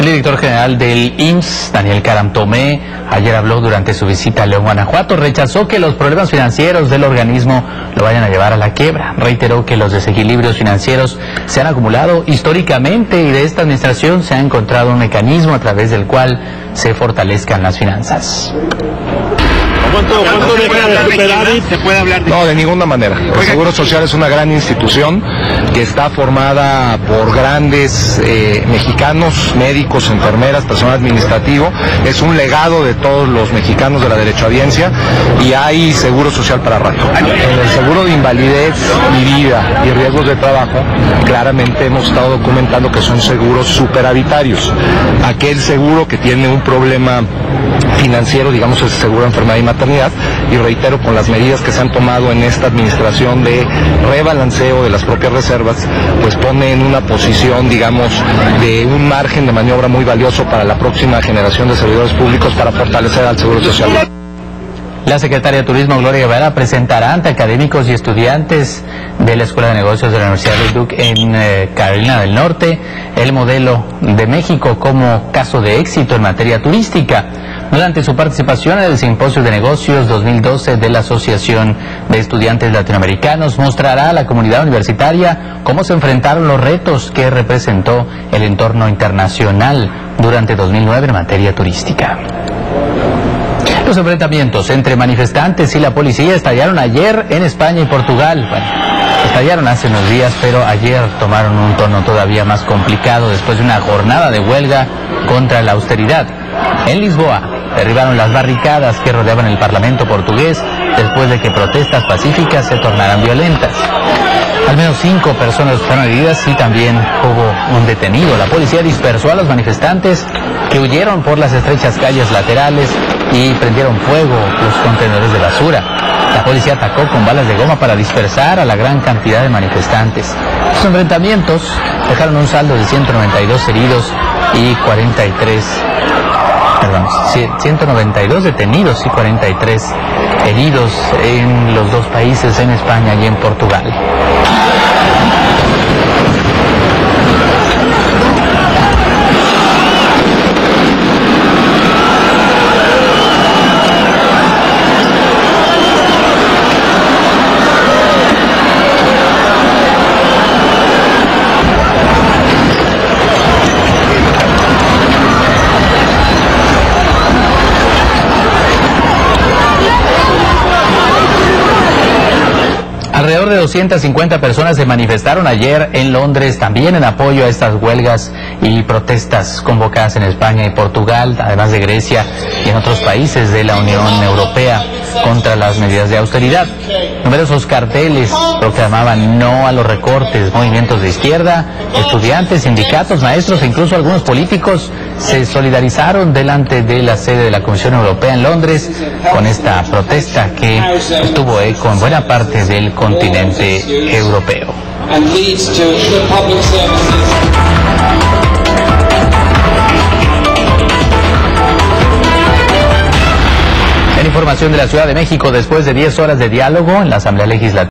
El director general del IMSS, Daniel Caramtomé, ayer habló durante su visita a León, Guanajuato, rechazó que los problemas financieros del organismo lo vayan a llevar a la quiebra. Reiteró que los desequilibrios financieros se han acumulado históricamente y de esta administración se ha encontrado un mecanismo a través del cual se fortalezcan las finanzas. ¿Cuánto, cuánto deja de superávit? ¿Se puede hablar de No, de ninguna manera. El Seguro Social es una gran institución que está formada por grandes eh, mexicanos, médicos, enfermeras, personal administrativo. Es un legado de todos los mexicanos de la derechohabiencia y hay Seguro Social para rato. En el seguro de invalidez y vida y riesgos de trabajo, claramente hemos estado documentando que son seguros superavitarios. Aquel seguro que tiene un problema financiero, digamos, es seguro de enfermedad y maternidad, y reitero, con las medidas que se han tomado en esta administración de rebalanceo de las propias reservas, pues pone en una posición, digamos, de un margen de maniobra muy valioso para la próxima generación de servidores públicos para fortalecer al Seguro Social. La secretaria de Turismo, Gloria Guevara, presentará ante académicos y estudiantes de la Escuela de Negocios de la Universidad de Duke en eh, Carolina del Norte el modelo de México como caso de éxito en materia turística. Durante su participación en el Simposio de Negocios 2012 de la Asociación de Estudiantes Latinoamericanos, mostrará a la comunidad universitaria cómo se enfrentaron los retos que representó el entorno internacional durante 2009 en materia turística. Los enfrentamientos entre manifestantes y la policía estallaron ayer en España y Portugal. Bueno, estallaron hace unos días, pero ayer tomaron un tono todavía más complicado después de una jornada de huelga contra la austeridad. En Lisboa derribaron las barricadas que rodeaban el Parlamento portugués después de que protestas pacíficas se tornaran violentas. Al menos cinco personas fueron heridas y también hubo un detenido. La policía dispersó a los manifestantes que huyeron por las estrechas calles laterales y prendieron fuego los contenedores de basura. La policía atacó con balas de goma para dispersar a la gran cantidad de manifestantes. Los enfrentamientos dejaron un saldo de 192 heridos y 43 perdón, 192 detenidos y 43 heridos en los dos países, en España y en Portugal. Alrededor de 250 personas se manifestaron ayer en Londres también en apoyo a estas huelgas y protestas convocadas en España y Portugal, además de Grecia y en otros países de la Unión Europea contra las medidas de austeridad. Numerosos carteles proclamaban no a los recortes, movimientos de izquierda, estudiantes, sindicatos, maestros e incluso algunos políticos se solidarizaron delante de la sede de la Comisión Europea en Londres con esta protesta que tuvo eco en buena parte del continente europeo. En información de la Ciudad de México, después de 10 horas de diálogo en la Asamblea Legislativa,